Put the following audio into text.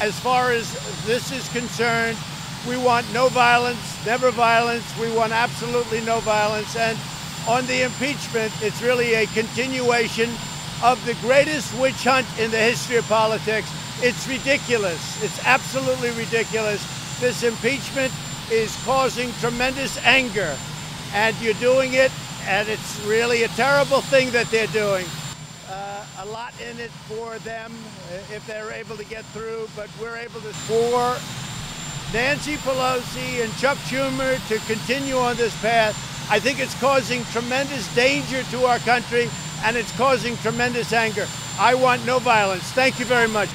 As far as this is concerned, we want no violence, never violence. We want absolutely no violence. And on the impeachment, it's really a continuation of the greatest witch hunt in the history of politics. It's ridiculous. It's absolutely ridiculous. This impeachment is causing tremendous anger, and you're doing it, and it's really a terrible thing that they're doing. Uh, a lot in it for them uh, if they're able to get through, but we're able to. For Nancy Pelosi and Chuck Schumer to continue on this path, I think it's causing tremendous danger to our country and it's causing tremendous anger. I want no violence. Thank you very much.